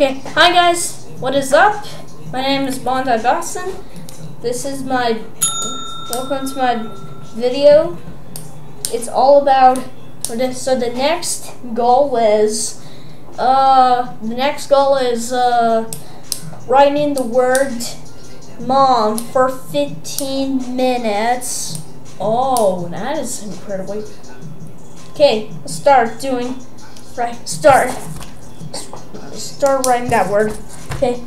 Okay, hi guys, what is up? My name is Bandai Brozen. This is my, welcome to my video. It's all about, so the next goal is, uh, the next goal is, uh, writing the word mom for 15 minutes. Oh, that is incredibly. Okay, let's start doing, right, start start writing that word. Okay.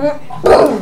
Okay,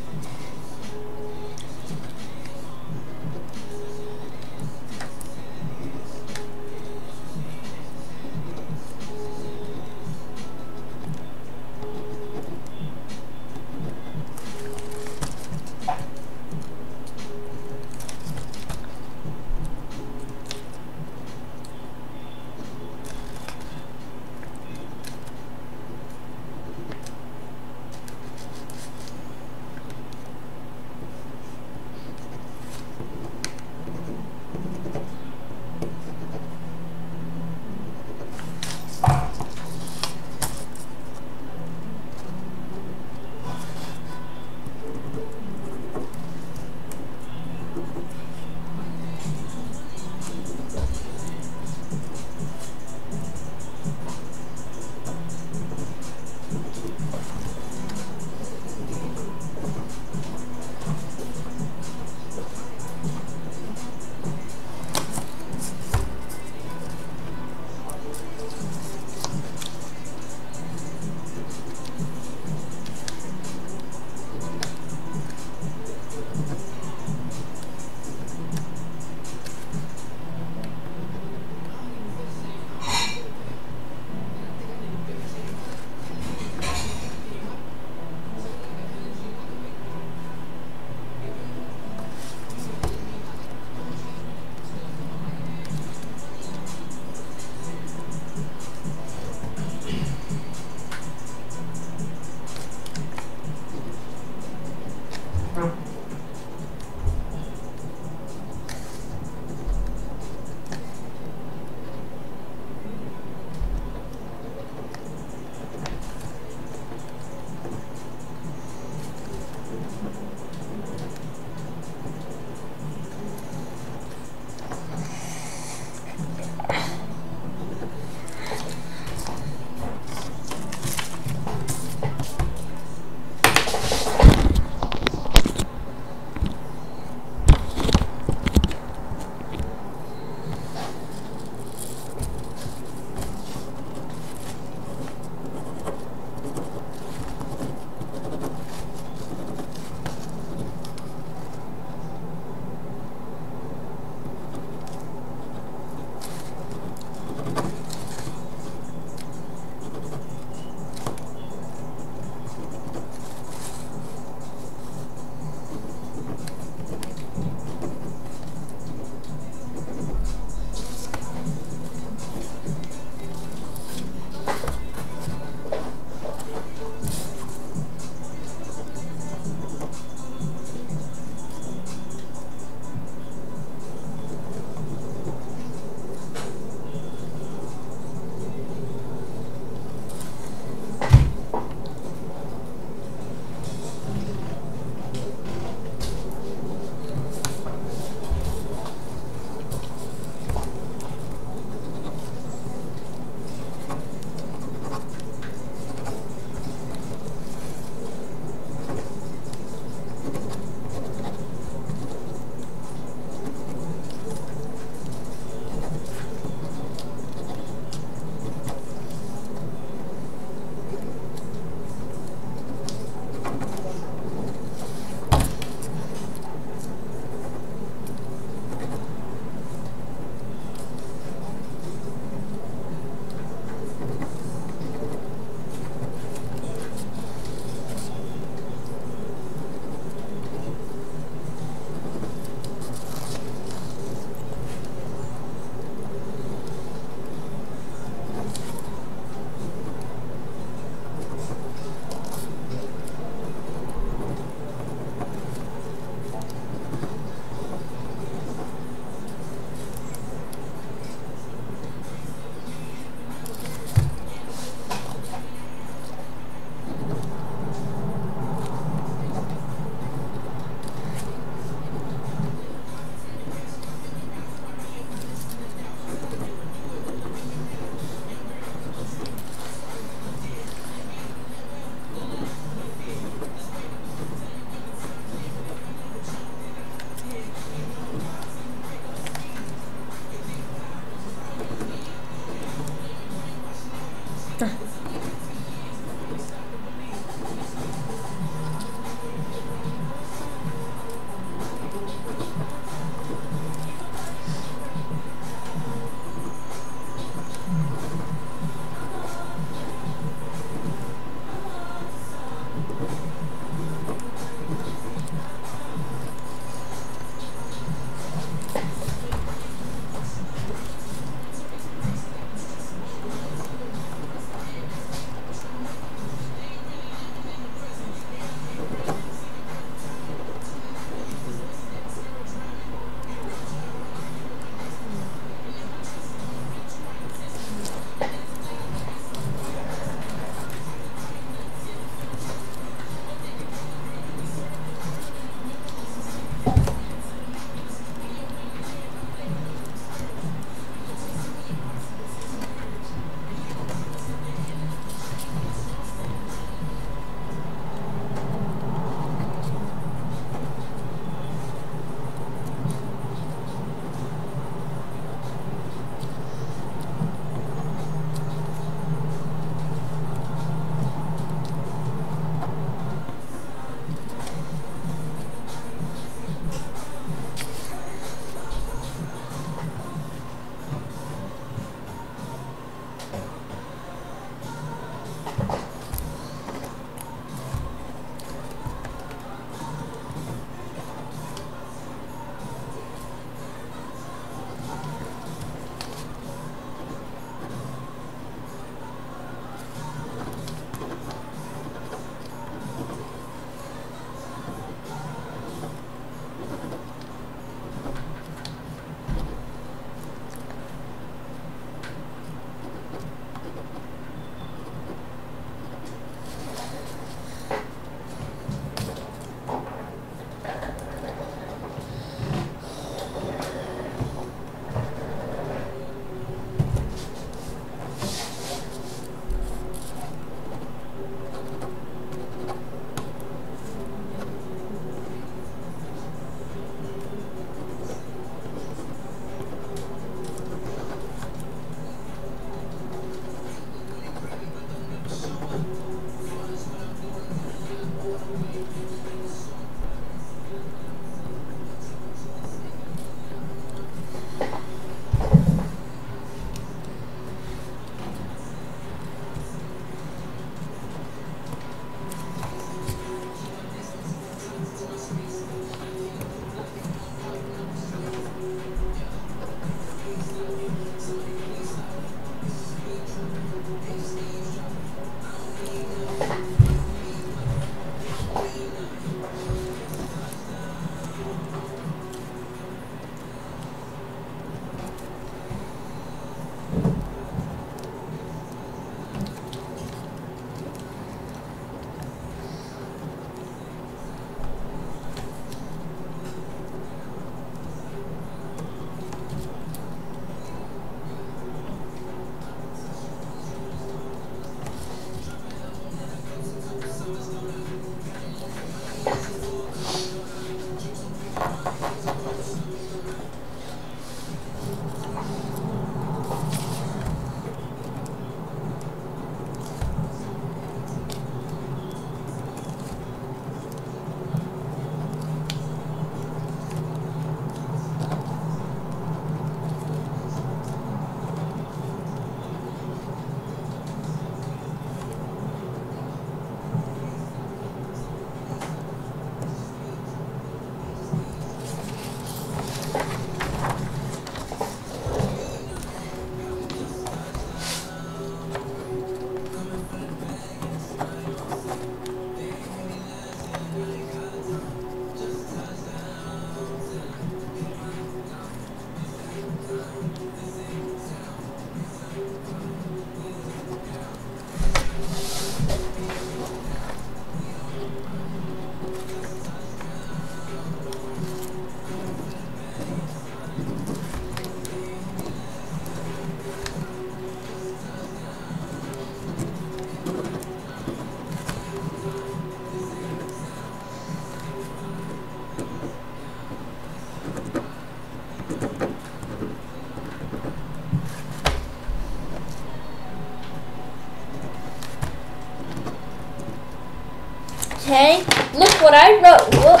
Okay, look what I wrote. Look.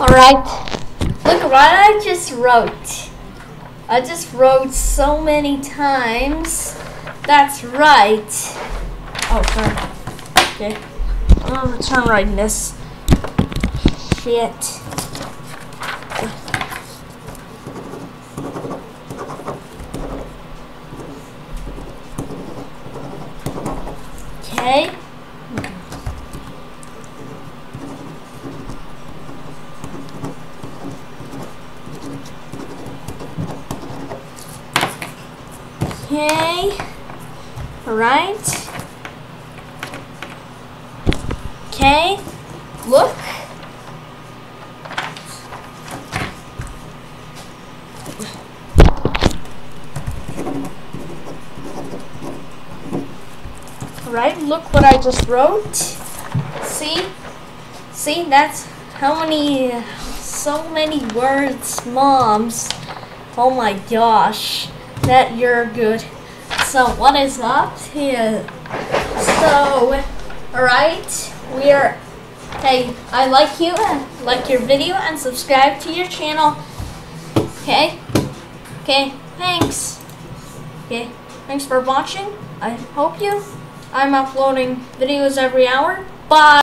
All right. Look what I just wrote. I just wrote so many times. That's right. Oh, sorry. Okay. I'm gonna return writing this. Shit. Okay. Okay. All right. Okay. Look. Right. Look what I just wrote. See? See? That's how many, so many words, moms. Oh my gosh that you're good. So what is up here? So, alright, we are, hey, I like you, like your video, and subscribe to your channel. Okay? Okay, thanks. Okay, thanks for watching. I hope you. I'm uploading videos every hour. Bye.